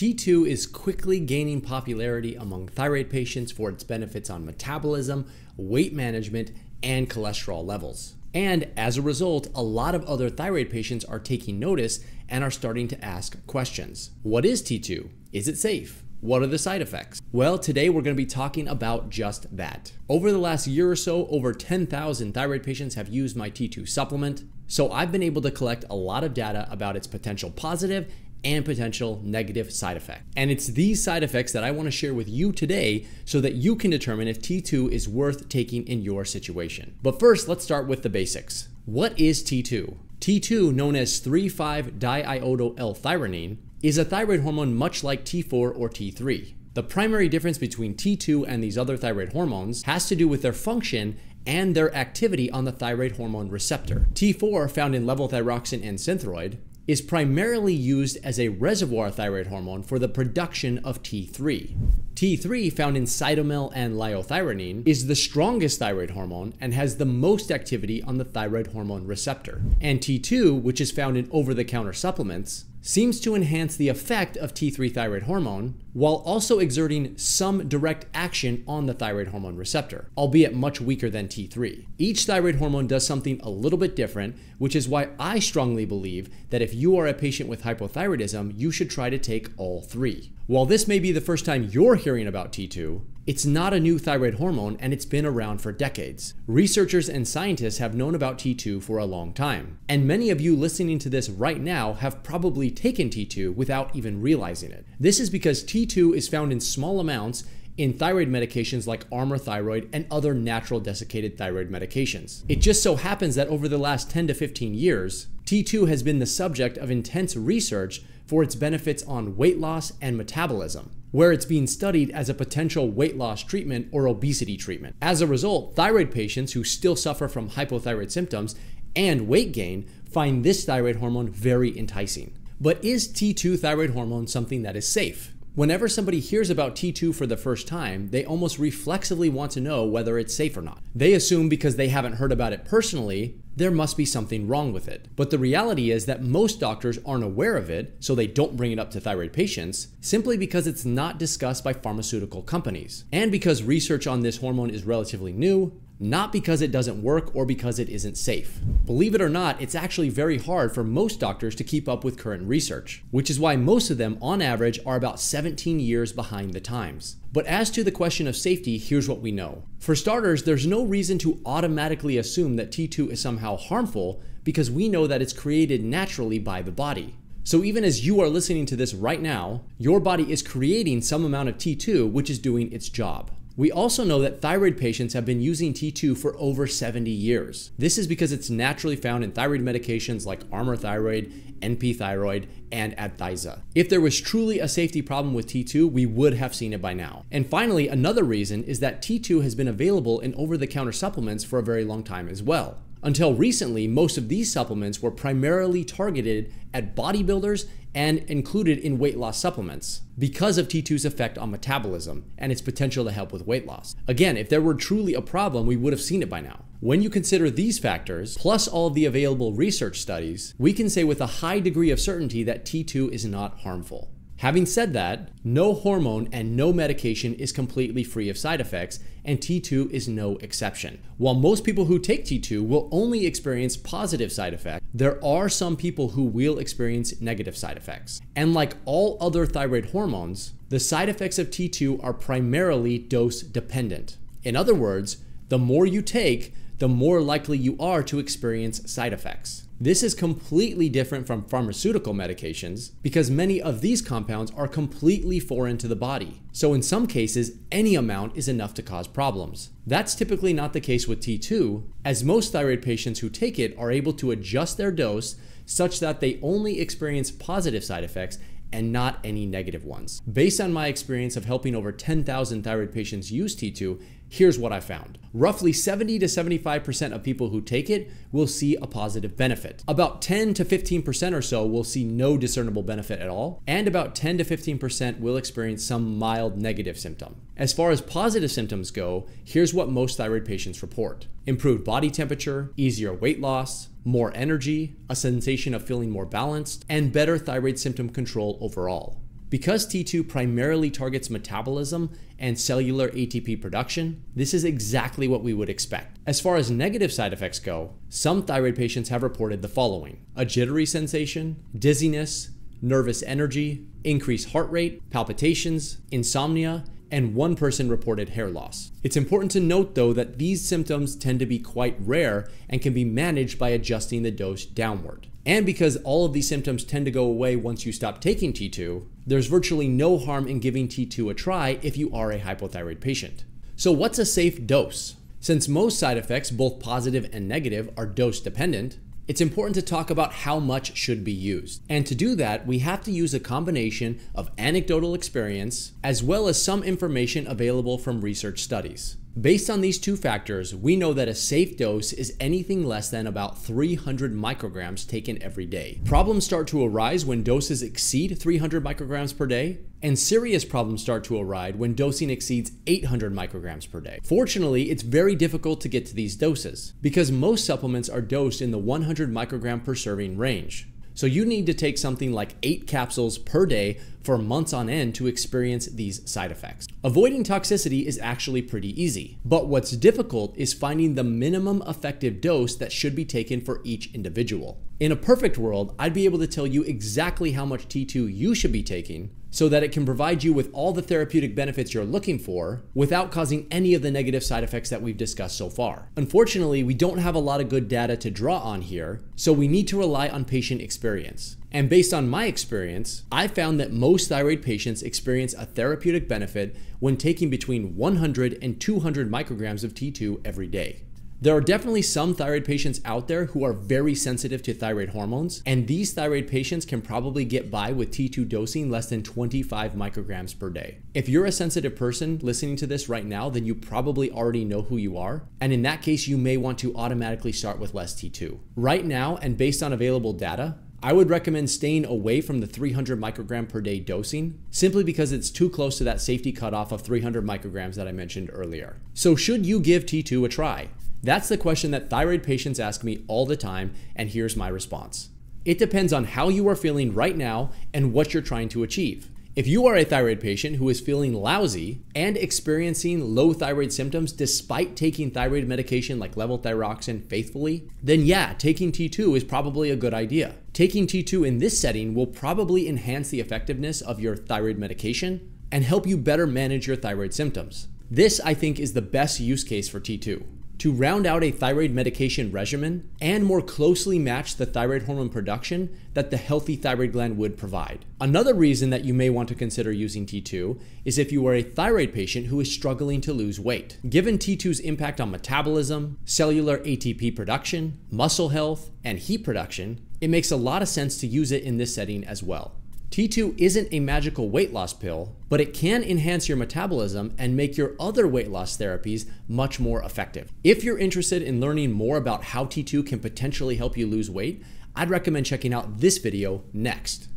T2 is quickly gaining popularity among thyroid patients for its benefits on metabolism, weight management, and cholesterol levels. And as a result, a lot of other thyroid patients are taking notice and are starting to ask questions. What is T2? Is it safe? What are the side effects? Well, today we're going to be talking about just that. Over the last year or so, over 10,000 thyroid patients have used my T2 supplement. So I've been able to collect a lot of data about its potential positive and potential negative side effects. And it's these side effects that I want to share with you today so that you can determine if T2 is worth taking in your situation. But first, let's start with the basics. What is T2? T2, known as 3,5-diiodo-L-thyronine, is a thyroid hormone much like T4 or T3. The primary difference between T2 and these other thyroid hormones has to do with their function and their activity on the thyroid hormone receptor. T4, found in levothyroxine and synthroid, is primarily used as a reservoir thyroid hormone for the production of T3. T3, found in cytomel and liothyronine, is the strongest thyroid hormone and has the most activity on the thyroid hormone receptor. And T2, which is found in over the counter supplements, seems to enhance the effect of T3 thyroid hormone while also exerting some direct action on the thyroid hormone receptor, albeit much weaker than T3. Each thyroid hormone does something a little bit different, which is why I strongly believe that if you are a patient with hypothyroidism, you should try to take all three. While this may be the first time you're hearing about T2, it's not a new thyroid hormone and it's been around for decades. Researchers and scientists have known about T2 for a long time. And many of you listening to this right now have probably taken T2 without even realizing it. This is because T2 is found in small amounts in thyroid medications like Armour Thyroid and other natural desiccated thyroid medications. It just so happens that over the last 10 to 15 years, T2 has been the subject of intense research for its benefits on weight loss and metabolism, where it's being studied as a potential weight loss treatment or obesity treatment. As a result, thyroid patients who still suffer from hypothyroid symptoms and weight gain find this thyroid hormone very enticing. But is T2 thyroid hormone something that is safe? Whenever somebody hears about T2 for the first time, they almost reflexively want to know whether it's safe or not. They assume because they haven't heard about it personally, there must be something wrong with it. But the reality is that most doctors aren't aware of it, so they don't bring it up to thyroid patients, simply because it's not discussed by pharmaceutical companies. And because research on this hormone is relatively new, not because it doesn't work or because it isn't safe. Believe it or not, it's actually very hard for most doctors to keep up with current research, which is why most of them, on average, are about 17 years behind the times. But as to the question of safety, here's what we know. For starters, there's no reason to automatically assume that T2 is somehow harmful because we know that it's created naturally by the body. So even as you are listening to this right now, your body is creating some amount of T2 which is doing its job. We also know that thyroid patients have been using T2 for over 70 years. This is because it's naturally found in thyroid medications like Armour Thyroid, NP Thyroid, and Adthyza. If there was truly a safety problem with T2, we would have seen it by now. And finally, another reason is that T2 has been available in over-the-counter supplements for a very long time as well. Until recently, most of these supplements were primarily targeted at bodybuilders and included in weight loss supplements because of T2's effect on metabolism and its potential to help with weight loss. Again, if there were truly a problem, we would have seen it by now. When you consider these factors, plus all of the available research studies, we can say with a high degree of certainty that T2 is not harmful. Having said that, no hormone and no medication is completely free of side effects, and T2 is no exception. While most people who take T2 will only experience positive side effects, there are some people who will experience negative side effects. And like all other thyroid hormones, the side effects of T2 are primarily dose dependent. In other words, the more you take, the more likely you are to experience side effects. This is completely different from pharmaceutical medications because many of these compounds are completely foreign to the body. So in some cases, any amount is enough to cause problems. That's typically not the case with T2, as most thyroid patients who take it are able to adjust their dose such that they only experience positive side effects and not any negative ones. Based on my experience of helping over 10,000 thyroid patients use T2, here's what I found. Roughly 70 to 75% of people who take it will see a positive benefit. About 10 to 15% or so will see no discernible benefit at all, and about 10 to 15% will experience some mild negative symptom. As far as positive symptoms go, here's what most thyroid patients report. Improved body temperature, easier weight loss, more energy, a sensation of feeling more balanced, and better thyroid symptom control overall. Because T2 primarily targets metabolism and cellular ATP production, this is exactly what we would expect. As far as negative side effects go, some thyroid patients have reported the following a jittery sensation, dizziness, nervous energy, increased heart rate, palpitations, insomnia, and one person reported hair loss. It's important to note though that these symptoms tend to be quite rare and can be managed by adjusting the dose downward. And because all of these symptoms tend to go away once you stop taking T2, there's virtually no harm in giving T2 a try if you are a hypothyroid patient. So, what's a safe dose? Since most side effects, both positive and negative, are dose dependent, it's important to talk about how much should be used. And to do that, we have to use a combination of anecdotal experience as well as some information available from research studies. Based on these two factors, we know that a safe dose is anything less than about 300 micrograms taken every day. Problems start to arise when doses exceed 300 micrograms per day, and serious problems start to arise when dosing exceeds 800 micrograms per day. Fortunately, it's very difficult to get to these doses because most supplements are dosed in the 100 microgram per serving range. So you need to take something like eight capsules per day for months on end to experience these side effects. Avoiding toxicity is actually pretty easy, but what's difficult is finding the minimum effective dose that should be taken for each individual. In a perfect world, I'd be able to tell you exactly how much T2 you should be taking so that it can provide you with all the therapeutic benefits you're looking for without causing any of the negative side effects that we've discussed so far. Unfortunately, we don't have a lot of good data to draw on here, so we need to rely on patient experience. And based on my experience, I found that most thyroid patients experience a therapeutic benefit when taking between 100 and 200 micrograms of T2 every day. There are definitely some thyroid patients out there who are very sensitive to thyroid hormones, and these thyroid patients can probably get by with T2 dosing less than 25 micrograms per day. If you're a sensitive person listening to this right now, then you probably already know who you are, and in that case, you may want to automatically start with less T2. Right now, and based on available data, I would recommend staying away from the 300 microgram per day dosing simply because it's too close to that safety cutoff of 300 micrograms that I mentioned earlier. So, should you give T2 a try? That's the question that thyroid patients ask me all the time, and here's my response. It depends on how you are feeling right now and what you're trying to achieve. If you are a thyroid patient who is feeling lousy and experiencing low thyroid symptoms despite taking thyroid medication like levothyroxine faithfully, then yeah, taking T2 is probably a good idea. Taking T2 in this setting will probably enhance the effectiveness of your thyroid medication and help you better manage your thyroid symptoms. This, I think, is the best use case for T2 to round out a thyroid medication regimen and more closely match the thyroid hormone production that the healthy thyroid gland would provide. Another reason that you may want to consider using T2 is if you are a thyroid patient who is struggling to lose weight. Given T2's impact on metabolism, cellular ATP production, muscle health, and heat production, it makes a lot of sense to use it in this setting as well. T2 isn't a magical weight loss pill, but it can enhance your metabolism and make your other weight loss therapies much more effective. If you're interested in learning more about how T2 can potentially help you lose weight, I'd recommend checking out this video next.